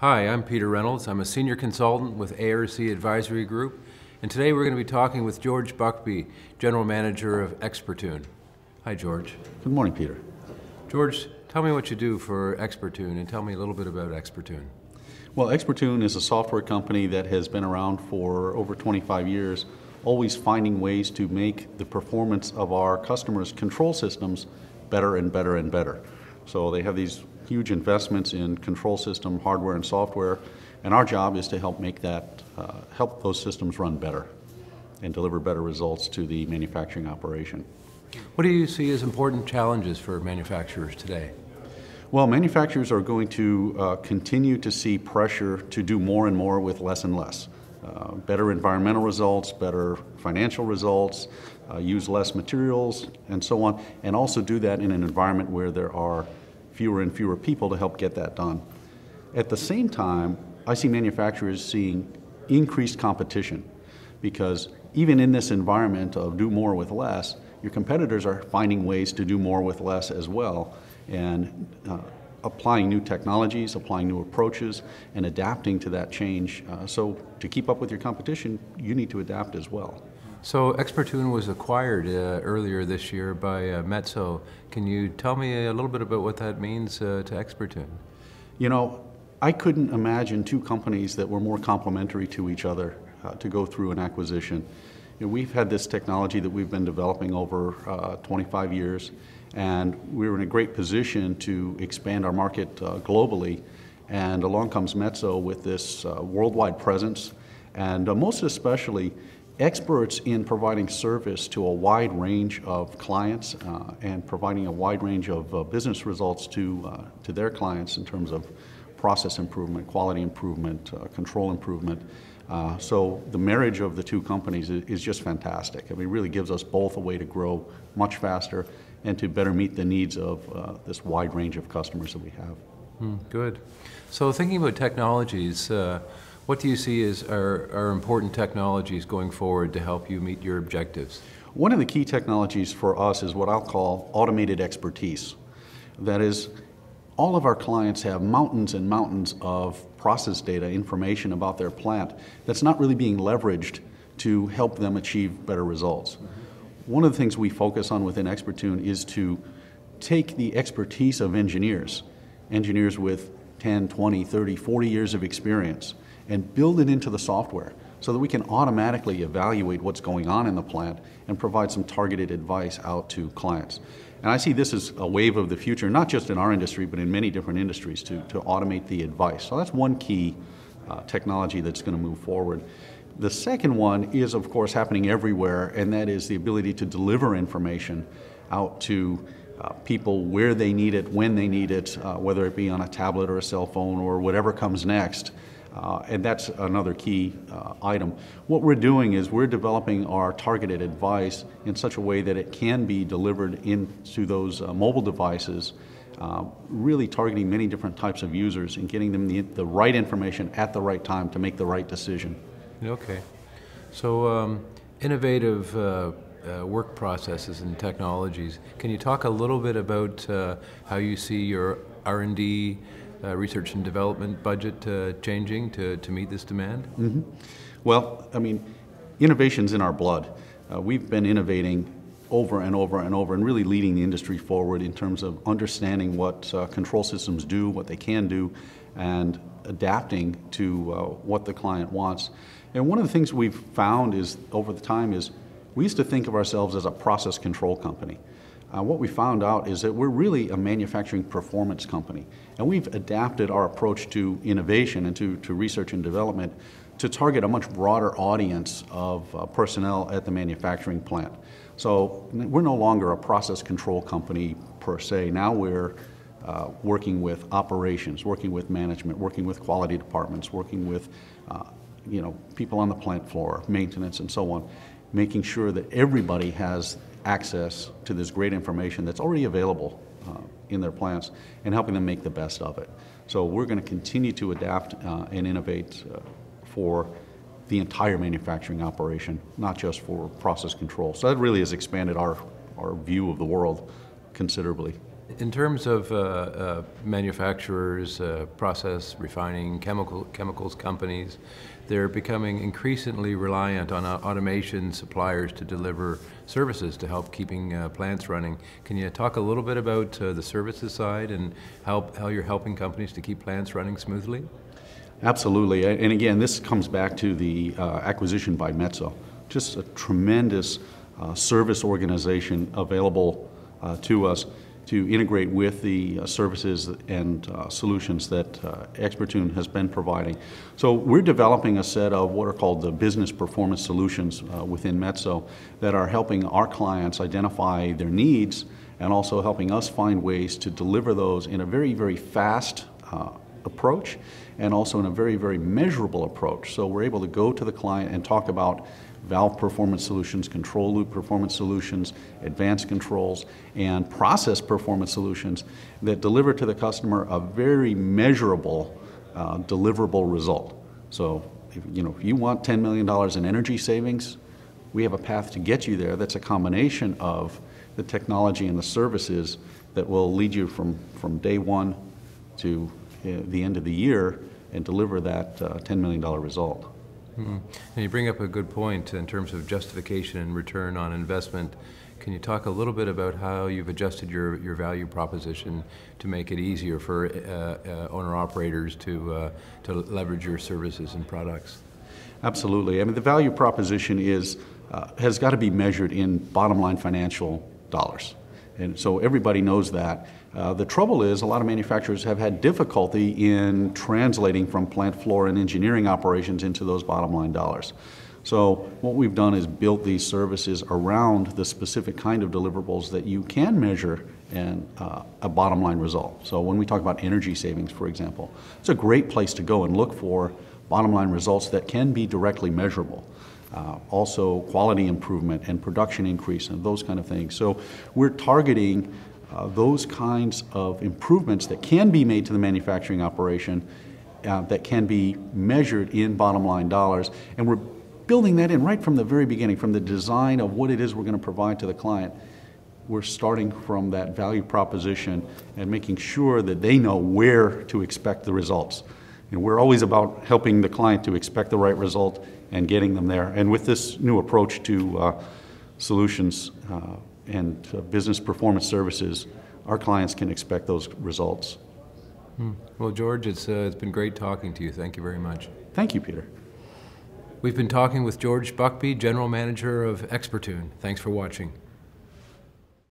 Hi, I'm Peter Reynolds. I'm a senior consultant with ARC Advisory Group, and today we're going to be talking with George Buckbee, General Manager of Expertune. Hi, George. Good morning, Peter. George, tell me what you do for Expertune and tell me a little bit about Expertune. Well, Expertune is a software company that has been around for over 25 years, always finding ways to make the performance of our customers' control systems better and better and better. So they have these huge investments in control system hardware and software, and our job is to help make that, uh, help those systems run better and deliver better results to the manufacturing operation. What do you see as important challenges for manufacturers today? Well, manufacturers are going to uh, continue to see pressure to do more and more with less and less. Uh, better environmental results, better financial results, uh, use less materials, and so on, and also do that in an environment where there are fewer and fewer people to help get that done. At the same time, I see manufacturers seeing increased competition because even in this environment of do more with less, your competitors are finding ways to do more with less as well and uh, applying new technologies, applying new approaches, and adapting to that change. Uh, so to keep up with your competition, you need to adapt as well. So Expertune was acquired uh, earlier this year by uh, Metso. Can you tell me a little bit about what that means uh, to Expertune? You know, I couldn't imagine two companies that were more complementary to each other uh, to go through an acquisition. You know, we've had this technology that we've been developing over uh, 25 years, and we were in a great position to expand our market uh, globally. And along comes Metso with this worldwide presence, and most especially experts in providing service to a wide range of clients uh, and providing a wide range of uh, business results to, to their clients in terms of process improvement, quality improvement, control improvement. Uh, so the marriage of the two companies is, is, just fantastic. I mean, it really gives us both a way to grow much faster and to better meet the needs of uh, this wide range of customers that we have. Mm, good. So thinking about technologies, uh, what do you see as are, are important technologies going forward to help you meet your objectives? One of the key technologies for us is what I'll call automated expertise. That is, all of our clients have mountains and mountains of process data, information about their plant that's not really being leveraged to help them achieve better results. One of the things we focus on within Expertune is to take the expertise of engineers, engineers with 10, 20, 30, 40 years of experience, and build it into the software so that we can automatically evaluate what's going on in the plant and provide some targeted advice out to clients. And I see this as a wave of the future, not just in our industry, but in many different industries to, to automate the advice. So that's one key uh, technology that's going to move forward. The second one is, of course, happening everywhere, and that is the ability to deliver information out to uh, people where they need it, when they need it, uh, whether it be on a tablet or a cell phone or whatever comes next. Uh, and that's another key uh, item. What we're doing is we're developing our targeted advice in such a way that it can be delivered into those uh, mobile devices, uh, really targeting many different types of users and getting them the, the, right information at the right time to make the right decision. Okay. So, um, innovative uh, uh, work processes and technologies. Can you talk a little bit about how you see your R&D uh, research and development budget uh, changing to, to meet this demand? Mm-hmm. Well, I mean, innovation's in our blood. Uh, we've been innovating over and over and over and really leading the industry forward in terms of understanding what uh, control systems do, what they can do, and adapting to uh, what the client wants. And one of the things we've found is over the time is we used to think of ourselves as a process control company. Uh, what we found out is that we're really a manufacturing performance company. And we've adapted our approach to innovation and to, to research and development to target a much broader audience of uh, personnel at the manufacturing plant. So we're no longer a process control company per se. Now we're uh, working with operations, working with management, working with quality departments, working with uh, you know, people on the plant floor, maintenance and so on, making sure that everybody has access to this great information that's already available uh, in their plants and helping them make the best of it. So we're going to continue to adapt uh, and innovate uh, for the entire manufacturing operation, not just for process control. So that really has expanded our, our view of the world considerably. In terms of uh, uh, manufacturers, uh, process refining, chemical chemicals companies, they're becoming increasingly reliant on uh, automation suppliers to deliver services to help keeping uh, plants running. Can you talk a little bit about uh, the services side and help how you're helping companies to keep plants running smoothly? Absolutely. And again, this comes back to the acquisition by Metso. Just a tremendous service organization available to us to integrate with the uh, services and uh, solutions that uh, Expertune has been providing. So we're developing a set of what are called the business performance solutions uh, within Metso that are helping our clients identify their needs and also helping us find ways to deliver those in a very, very fast uh, approach and also in a very, very measurable approach. So we're able to go to the client and talk about valve performance solutions, control loop performance solutions, advanced controls, and process performance solutions that deliver to the customer a very measurable, uh, deliverable result. So, if, you know, if you want $10 million in energy savings, we have a path to get you there that's a combination of the technology and the services that will lead you from, from day one to uh, the end of the year and deliver that uh, $10 million result. Mm. And you bring up a good point in terms of justification and return on investment. Can you talk a little bit about how you've adjusted your, your value proposition to make it easier for uh, uh, owner operators to, uh, to leverage your services and products? Absolutely. I mean, the value proposition is, uh, has got to be measured in bottom line financial dollars. And so everybody knows that. Uh, the trouble is, a lot of manufacturers have had difficulty in translating from plant floor and engineering operations into those bottom line dollars. So what we've done is built these services around the specific kind of deliverables that you can measure and uh, a bottom line result. So when we talk about energy savings, for example, it's a great place to go and look for bottom line results that can be directly measurable. Uh, also quality improvement and production increase and those kind of things. So we're targeting uh, those kinds of improvements that can be made to the manufacturing operation uh, that can be measured in bottom line dollars. And we're building that in right from the very beginning, from the design of what it is we're going to provide to the client. We're starting from that value proposition and making sure that they know where to expect the results. And we're always about helping the client to expect the right result and getting them there. And with this new approach to uh, solutions uh, and uh, business performance services, our clients can expect those results. Hmm. Well, George, it's, uh, it's been great talking to you. Thank you very much. Thank you, Peter. We've been talking with George Buckbee, General Manager of Expertune. Thanks for watching.